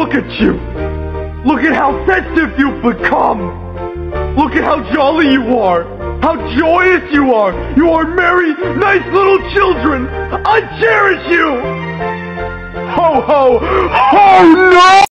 Look at you! Look at how festive you've become! Look at how jolly you are! How joyous you are! You are merry, nice little children! I cherish you! Ho ho! Ho no!